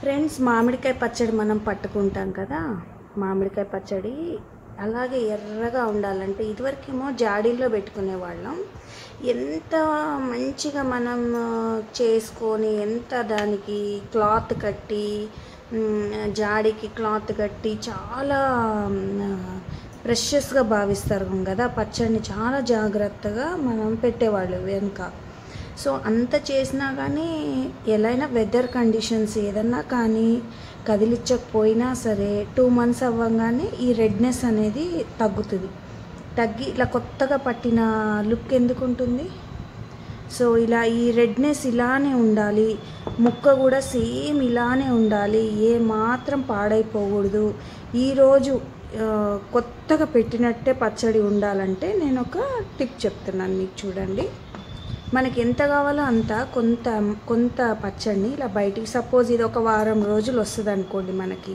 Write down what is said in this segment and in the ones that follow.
Friends మామిడికాయ పచ్చడి మనం పట్టుకుంటాం కదా? మామిడికాయ పచ్చడి అలాగే ఎర్రగా ఉండాలంటే ఇదివరకేమో జాడీల్లో పెట్టుకునే వాళ్ళం ఎంత మంచిగా మనం చేసుకొని ఎంత దానికి క్లాత్ కట్టి జాడీకి క్లాత్ కట్టి చాలా ప్రెషస్గా భావిస్తారు కదా? పచ్చడిని చాలా జాగ్రత్తగా మనం పెట్టేవాళ్ళు వెనుక. సో అంత చేసినా కానీ ఎలాగైనా వెదర్ కండిషన్స్ ఏదన్నా కానీ కదిలించకపోయినా సరే టూ మంత్స్ అవ్వగానే ఈ రెడ్నెస్ అనేది తగ్గుతుంది. తగ్గి ఇలా కొత్తగా పట్టిన లుక్ ఎందుకు ఉంటుంది? సో ఇలా ఈ రెడ్నెస్ ఇలానే ఉండాలి ముక్క కూడా సేమ్ ఇలానే ఉండాలి ఏ మాత్రం పాడైపోకూడదు. ఈరోజు కొత్తగా పెట్టినట్టే పచ్చడి ఉండాలంటే నేను ఒక టిప్ చెప్తున్నాను మీకు చూడండి. మనకి ఎంత కావాలో అంత కొంత కొంత పచ్చడిని ఇలా బయటికి సపోజ్ ఇది ఒక వారం రోజులు వస్తుంది అనుకోండి మనకి.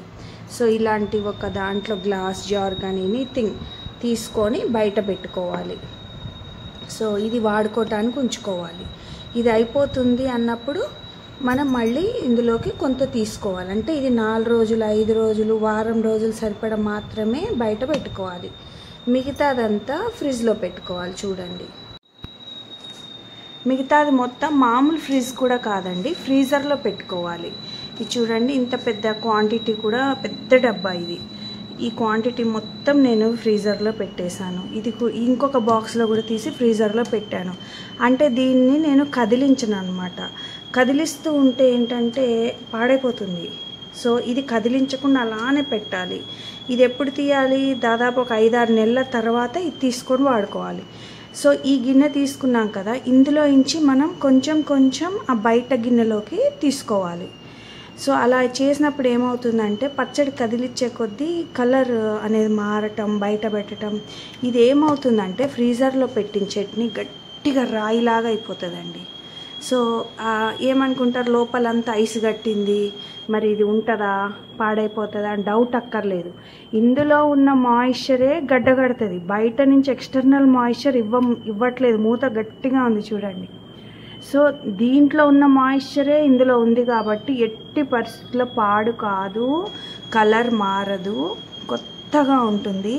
సో ఇలాంటి ఒక దాంట్లో గ్లాస్ జార్ కానీ ఎనీథింగ్ తీసుకొని బయట పెట్టుకోవాలి. సో ఇది వాడుకోవటానికి ఉంచుకోవాలి. ఇది అయిపోతుంది అన్నప్పుడు మనం మళ్ళీ ఇందులోకి కొంత తీసుకోవాలి. అంటే ఇది నాలుగు రోజులు ఐదు రోజులు వారం రోజులు సరిపడ మాత్రమే బయట పెట్టుకోవాలి. మిగతాదంతా ఫ్రిడ్జ్లో పెట్టుకోవాలి చూడండి. మిగతాది మొత్తం మామూలు ఫ్రీజ్ కూడా కాదండి ఫ్రీజర్లో పెట్టుకోవాలి. ఇది చూడండి ఇంత పెద్ద క్వాంటిటీ కూడా పెద్ద డబ్బా ఇది. ఈ క్వాంటిటీ మొత్తం నేను ఫ్రీజర్లో పెట్టేశాను. ఇది ఇంకొక బాక్స్లో కూడా తీసి ఫ్రీజర్లో పెట్టాను. అంటే దీన్ని నేను కదిలించను అనమాట కదిలిస్తూ ఉంటే ఏంటంటే పాడైపోతుంది. సో ఇది కదిలించకుండా అలానే పెట్టాలి. ఇది ఎప్పుడు తీయాలి? దాదాపు ఒక ఐదారు నెలల తర్వాత ఇది తీసుకొని వాడుకోవాలి. సో ఈ గిన్నె తీసుకున్నాం కదా ఇందులో ఇంచి మనం కొంచెం కొంచెం ఆ బయట గిన్నెలోకి తీసుకోవాలి. సో అలా చేసినప్పుడు ఏమవుతుందంటే పచ్చడి కదిలిచ్చే కొద్దీ కలర్ అనేది మారటం బయట పెట్టడం ఇది ఏమవుతుందంటే ఫ్రీజర్లో పెట్టిన చట్నీ గట్టిగా రాయిలాగా అయిపోతుందండి. సో ఏమనుకుంటారు లోపలంతా ఐస్ కట్టింది మరి ఇది ఉంటుందా పాడైపోతుందా అని డౌట్ అక్కర్లేదు. ఇందులో ఉన్న మాయిశ్చరే గడ్డగడుతుంది. బయట నుంచి ఎక్స్టర్నల్ మాయిశ్చర్ ఇవ్వ ఇవ్వట్లేదు. మూత గట్టిగా ఉంది చూడండి. సో దీంట్లో ఉన్న మాయిశ్చరే ఇందులో ఉంది కాబట్టి ఎట్టి పరిస్థితుల్లో పాడు కాదు కలర్ మారదు కొత్తగా ఉంటుంది.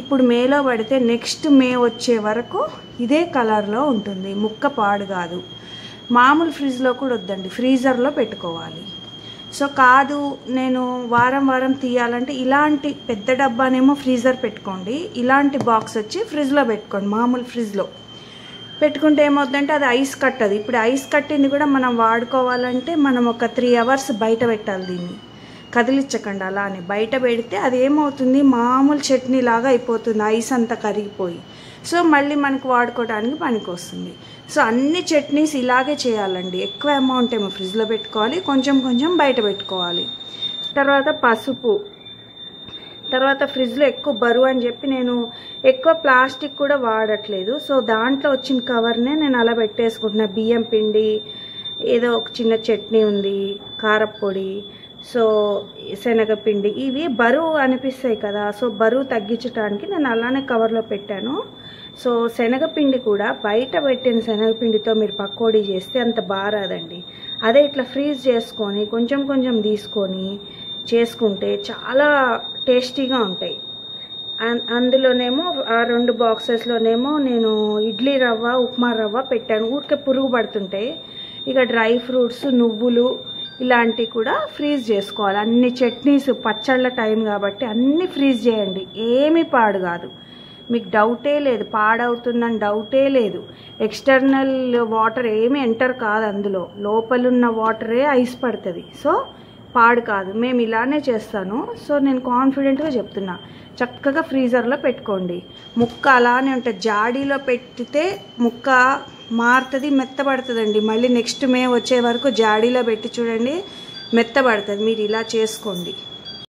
ఇప్పుడు మేలో పడితే నెక్స్ట్ మే వచ్చే వరకు ఇదే కలర్లో ఉంటుంది. ముక్క పాడు కాదు. మామూలు ఫ్రిడ్జ్లో కూడా వద్దండి. ఫ్రీజర్లో పెట్టుకోవాలి. సో కాదు నేను వారం వారం తీయాలంటే ఇలాంటి పెద్ద డబ్బానేమో ఫ్రీజర్ పెట్టుకోండి. ఇలాంటి బాక్స్ వచ్చి ఫ్రిడ్జ్లో పెట్టుకోండి మామూలు ఫ్రిడ్జ్లో. పెట్టుకుంటే ఏమవుతుందంటే అది ఐస్ కట్టదు. ఇప్పుడు ఐస్ కట్టింది కూడా మనం వాడుకోవాలంటే మనం ఒక త్రీ అవర్స్ బయట పెట్టాలి దీన్ని. కదిలించకండి అలా అని. బయట పెడితే అది ఏమవుతుంది? మామూలు చట్నీ లాగా అయిపోతుంది. ఐస్ అంతా కరిగిపోయి. సో మళ్ళీ మనకు వాడుకోవడానికి పనికి వస్తుంది సో అన్ని చట్నీస్ ఇలాగే చేయాలండి. ఎక్కువ అమౌంట్ ఏమో ఫ్రిడ్జ్లో పెట్టుకోవాలి కొంచెం కొంచెం బయట పెట్టుకోవాలి. తర్వాత పసుపు. తర్వాత ఫ్రిడ్జ్లో ఎక్కువ బరువు అని చెప్పి నేను ఎక్కువ ప్లాస్టిక్ కూడా వాడట్లేదు. సో దాంట్లో వచ్చిన కవర్నే నేను అలా పెట్టేసుకుంటున్నా. బియ్యం పిండి ఏదో ఒక చిన్న చట్నీ ఉంది కారపొడి సో శనగపిండి ఇవి బరువు అనిపిస్తాయి కదా సో బరువు తగ్గించడానికి నేను అలానే కవర్లో పెట్టాను. సో శనగపిండి కూడా బయట పెట్టిన శనగపిండితో మీరు పకోడీ చేస్తే అంత బారాదండి అదే ఇట్లా ఫ్రీజ్ చేసుకొని కొంచెం కొంచెం తీసుకొని చేసుకుంటే చాలా టేస్టీగా ఉంటాయి. అన్- అందులోనేమో ఆ రెండు బాక్సెస్లోనేమో నేను ఇడ్లీ రవ్వ ఉప్మా రవ్వ పెట్టాను. ఊరికే పురుగు పడుతుంటాయి ఇక డ్రై ఫ్రూట్స్ నువ్వులు ఇలాంటివి కూడా ఫ్రీజ్ చేసుకోవాలి. అన్ని చట్నీస్ పచ్చళ్ళ టైం కాబట్టి అన్నీ ఫ్రీజ్ చేయండి. ఏమీ పాడు కాదు. మీకు డౌటే లేదు. పాడవుతుందని డౌటే లేదు. ఎక్స్టర్నల్ వాటర్ ఏమి ఎంటర్ కాదు అందులో. లోపలున్న వాటరే ఐస్ పడుతుంది. సో పాడు కాదు. మేము ఇలానే చేస్తాను. సో నేను కాన్ఫిడెంట్గా చెప్తున్నా. చక్కగా ఫ్రీజర్లో పెట్టుకోండి. ముక్క అలానే ఉంటుంది. జాడీలో పెట్టితే ముక్క మారుతుంది మెత్తబడుతుందండి. మళ్ళీ నెక్స్ట్ మే వచ్చే వరకు జాడీలో పెట్టి చూడండి మెత్తబడుతుంది. మీరు ఇలా చేసుకోండి.